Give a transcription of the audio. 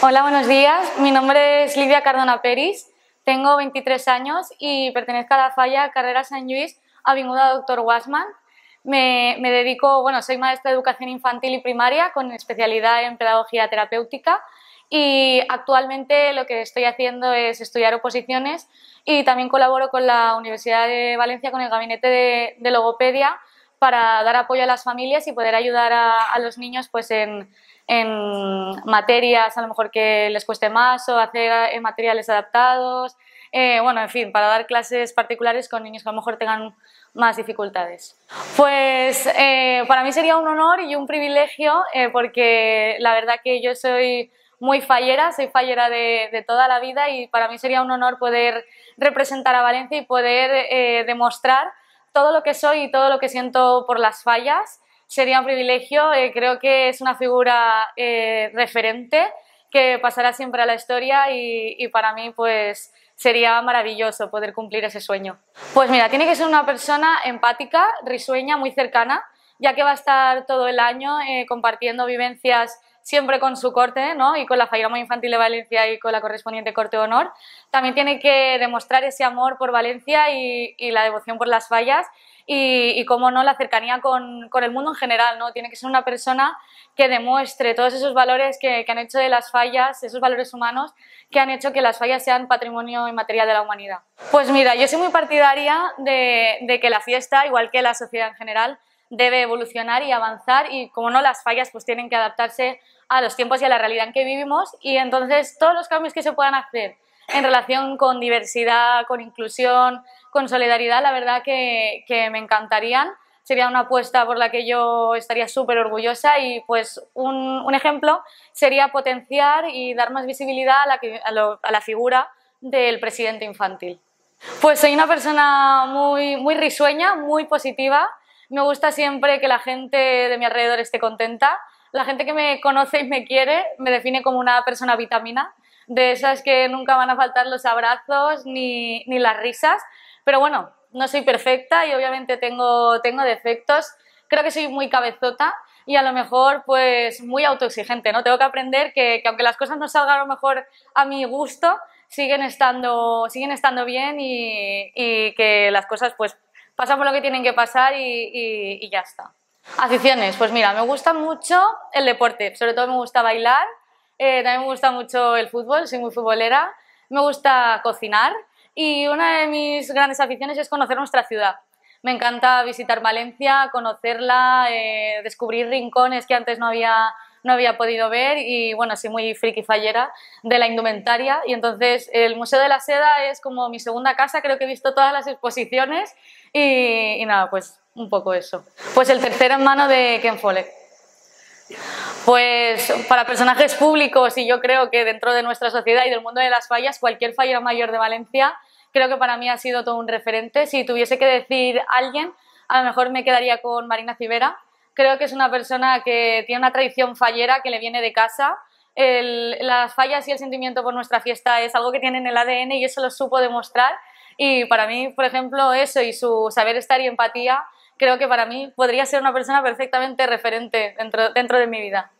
Hola, buenos días. Mi nombre es Lidia Cardona Peris, tengo 23 años y pertenezco a la falla Carrera San Luis, Avinguda Dr. Wasman. Me, me, dedico, bueno, soy maestra de educación infantil y primaria con especialidad en pedagogía terapéutica y actualmente lo que estoy haciendo es estudiar oposiciones y también colaboro con la Universidad de Valencia con el gabinete de, de logopedia para dar apoyo a las familias y poder ayudar a, a los niños pues en, en materias a lo mejor que les cueste más o hacer materiales adaptados, eh, bueno, en fin, para dar clases particulares con niños que a lo mejor tengan más dificultades. Pues eh, para mí sería un honor y un privilegio eh, porque la verdad que yo soy muy fallera, soy fallera de, de, toda la vida y para mí sería un honor poder representar a Valencia y poder demostrar todo lo que soy y todo lo que siento por las fallas sería un privilegio. Eh, creo que es una figura eh, referente que pasará siempre a la historia y, para mí pues sería maravilloso poder cumplir ese sueño. Pues mira, tiene que ser una persona empática, risueña, muy cercana, ya que va a estar todo el año eh, compartiendo vivencias siempre con su corte ¿no? y con la Fairama Infantil de Valencia y con la correspondiente Corte de Honor. También tiene que demostrar ese amor por Valencia y, la devoción por las fallas y, y cómo no, la cercanía con, con, el mundo en general. ¿no? Tiene que ser una persona que demuestre todos esos valores que, que han hecho de las fallas, esos valores humanos que han hecho que las fallas sean patrimonio inmaterial de la humanidad. Pues mira, yo soy muy partidaria de, de que la fiesta, igual que la sociedad en general, debe evolucionar y avanzar y como no las fallas pues tienen que adaptarse a los tiempos y a la realidad en que vivimos y entonces todos los cambios que se puedan hacer en relación con diversidad, con inclusión, con solidaridad, la verdad que, que me encantarían. Sería una apuesta por la que yo estaría súper orgullosa y pues un, un, ejemplo sería potenciar y dar más visibilidad a la, a la figura del presidente infantil. Pues soy una persona muy, muy risueña, muy positiva. Me gusta siempre que la gente de mi alrededor esté contenta la gente que me conoce y me quiere me define como una persona vitamina, de esas que nunca van a faltar los abrazos ni, ni las risas, pero bueno, no soy perfecta y obviamente tengo, tengo defectos, creo que soy muy cabezota y a lo mejor pues muy autoexigente, ¿no? Tengo que aprender que, que aunque las cosas no salgan a lo mejor a mi gusto, siguen estando, siguen estando bien y, que las cosas pues pasan por lo que tienen que pasar y ya está. Aficiones, pues mira, me gusta mucho el deporte, sobre todo me gusta bailar, eh, también me gusta mucho el fútbol, soy muy futbolera, me gusta cocinar y una de mis grandes aficiones es conocer nuestra ciudad. Me encanta visitar Valencia, conocerla, eh, descubrir rincones que antes no había, no había podido ver y bueno, soy muy friki fallera de la indumentaria y entonces el Museo de la Seda es como mi segunda casa, creo que he visto todas las exposiciones y, nada, pues un poco eso. Pues el tercero en mano de Ken Follett. Pues para personajes públicos y yo creo que dentro de nuestra sociedad y del mundo de las fallas, cualquier falla mayor de Valencia creo que para mí ha sido todo un referente. Si tuviese que decir alguien, a lo mejor me quedaría con Marina Civera. Creo que es una persona que tiene una tradición fallera que le viene de casa. Las fallas y el sentimiento por nuestra fiesta es algo que tiene en el ADN y eso lo supo demostrar. Y para mí, por ejemplo, eso y su saber estar y empatía creo que para mí podría ser una persona perfectamente referente dentro, dentro de mi vida.